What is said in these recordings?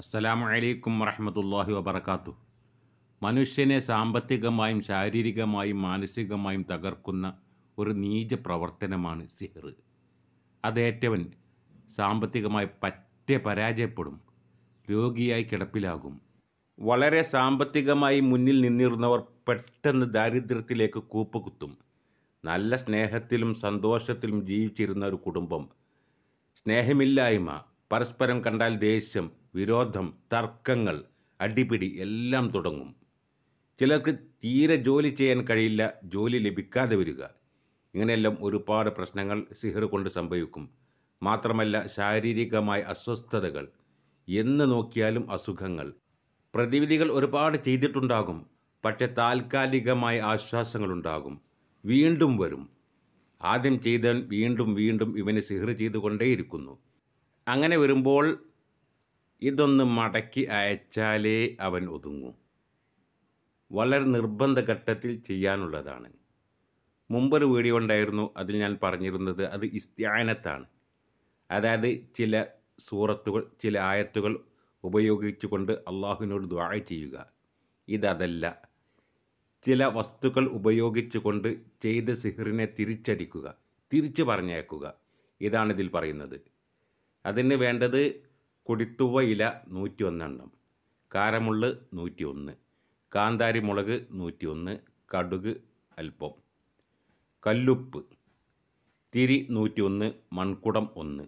അസ്സലാമു അലൈക്കും വറഹമത്തല്ലാഹി വബർക്കാത്തു മനുഷ്യനെ സാമ്പത്തികമായും ശാരീരികമായും മാനസികമായും തകർക്കുന്ന ഒരു നീച പ്രവർത്തനമാണ് സിഹർ. അതേറ്റവൻ സാമ്പത്തികമായി പറ്റെ പരാജയപ്പെടും രോഗിയായി കിടപ്പിലാകും. വളരെ സാമ്പത്തികമായി മുന്നിൽ നിന്നിരുന്നവർ പെട്ടെന്ന് ദാരിദ്ര്യത്തിലേക്ക് കൂപ്പുകുത്തും. നല്ല സ്നേഹത്തിലും സന്തോഷത്തിലും ജീവിച്ചിരുന്ന ഒരു കുടുംബം. സ്നേഹമില്ലായ്മ പരസ്പരം കണ്ടാൽ ദേഷ്യം വിരോധം തർക്കങ്ങൾ അടിപിടി എല്ലാം തുടങ്ങും. ചിലർക്ക് തീരെ ജോലി ചെയ്യാൻ കഴിയില്ല ജോലി ലഭിക്കാതെ വരിക. ഇങ്ങനെയെല്ലാം ഒരുപാട് പ്രശ്നങ്ങൾ സിഹർ കൊണ്ട് സംഭവിക്കും. മാത്രമല്ല ശാരീരികമായ അസ്വസ്ഥതകൾ എന്ന് നോക്കിയാലും അസുഖങ്ങൾ. പ്രതിവിധികൾ ഒരുപാട് ചെയ്തിട്ടുണ്ടാകും. പക്ഷെ താൽക്കാലികമായ ആശ്വാസങ്ങളുണ്ടാകും വീണ്ടും വരും. ആദ്യം ചെയ്തവൻ വീണ്ടും വീണ്ടും ഇവന് സിഹർ ചെയ്തുകൊണ്ടേയിരിക്കുന്നു. അങ്ങനെ വരുമ്പോൾ ഇതൊന്ന് മടക്കി അയച്ചാലേ അവൻ ഒതുങ്ങൂ. വളരെ നിർബന്ധ ഘട്ടത്തിൽ ചെയ്യാനുള്ളതാണ്. മുമ്പൊരു വീഡിയോ ഉണ്ടായിരുന്നു അതിൽ ഞാൻ പറഞ്ഞിരുന്നത് അത് ഇസ്ത്യാനത്താണ്. അതായത് ചില സൂറത്തുകൾ ചില ആയത്തുകൾ ഉപയോഗിച്ചുകൊണ്ട് അള്ളാഹുവിനോട് ദ്വാഴ ചെയ്യുക. ഇതല്ല ചില വസ്തുക്കൾ ഉപയോഗിച്ചുകൊണ്ട് ചെയ്ത സിഹറിനെ തിരിച്ചടിക്കുക തിരിച്ചു പറഞ്ഞേക്കുക ഇതാണ് ഇതിൽ പറയുന്നത്. അതിന് വേണ്ടത് കൊടിത്തുവ ഇല നൂറ്റി ഒന്നെണ്ണം കാരമുള്ള് നൂറ്റി ഒന്ന് കാന്താരി മുളക് നൂറ്റി ഒന്ന് കടുക് അല്പം കല്ലുപ്പ് തിരി നൂറ്റി ഒന്ന് മൺകുടം ഒന്ന്.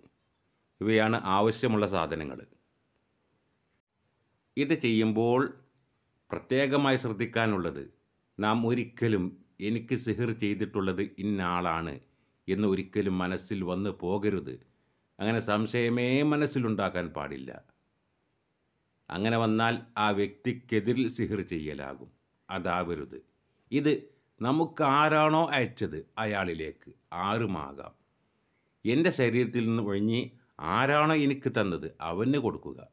ഇവയാണ് ആവശ്യമുള്ള സാധനങ്ങൾ ഇത് ചെയ്യുമ്പോൾ പ്രത്യേകമായി ശ്രദ്ധിക്കാനുള്ളത് നാം ഒരിക്കലും എനിക്ക് സിഹിർ ചെയ്തിട്ടുള്ളത് ഇന്നാളാണ് എന്ന് ഒരിക്കലും മനസ്സിൽ വന്നു പോകരുത്. അങ്ങനെ സംശയമേ മനസ്സിലുണ്ടാക്കാൻ പാടില്ല. അങ്ങനെ വന്നാൽ ആ വ്യക്തിക്കെതിരിൽ സിഹിർ ചെയ്യലാകും. അതാവരുത്. ഇത് നമുക്ക് ആരാണോ അയച്ചത് അയാളിലേക്ക് ആരുമാകാം? എന്റെ ശരീരത്തിൽ നിന്ന് ഒഴിഞ്ഞ് ആരാണോ എനിക്ക് തന്നത് അവന് കൊടുക്കുക.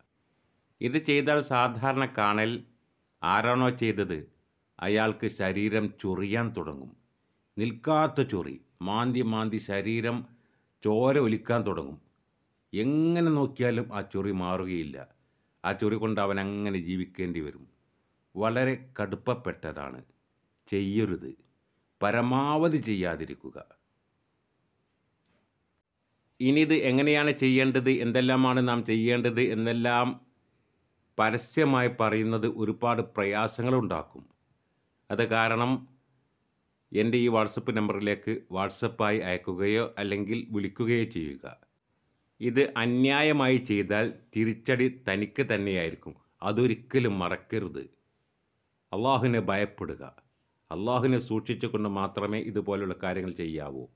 ഇത് ചെയ്താൽ സാധാരണ കാണൽ ആരാണോ ചെയ്തത് അയാൾക്ക് ശരീരം ചൊറിയാൻ തുടങ്ങും. നിൽക്കാത്ത ചൊറി മാന്തി മാന്തി ശരീരം ചോര ഒലിക്കാൻ തുടങ്ങും. എങ്ങനെ നോക്കിയാലും ആ ചൊറി മാറുകയില്ല. ആ ചൊറി കൊണ്ട് അവൻ അങ്ങനെ ജീവിക്കേണ്ടി വരും. വളരെ കടുപ്പപ്പെട്ടതാണ്. ചെയ്യരുത്. പരമാവധി ചെയ്യാതിരിക്കുക. ഇനി ഇത് എങ്ങനെയാണ് ചെയ്യേണ്ടത്? എന്തെല്ലാമാണ് നാം ചെയ്യേണ്ടത്? എന്നെല്ലാം പരസ്യമായി പറയുന്നത് ഒരുപാട് പ്രയാസങ്ങളുണ്ടാക്കും. അത് കാരണം എന്റെ ഈ വാട്സപ്പ് നമ്പറിലേക്ക് വാട്സപ്പായി അയക്കുകയോ അല്ലെങ്കിൽ വിളിക്കുകയോ ചെയ്യുക. ഇത് അന്യായമായി ചെയ്താൽ തിരിച്ചടി തനിക്ക് തന്നെയായിരിക്കും. അതൊരിക്കലും മറക്കരുത്. അള്ളാഹുവിനെ ഭയപ്പെടുക. അള്ളാഹുവിനെ സൂക്ഷിച്ചുകൊണ്ട് മാത്രമേ ഇതുപോലുള്ള കാര്യങ്ങൾ ചെയ്യാവൂ.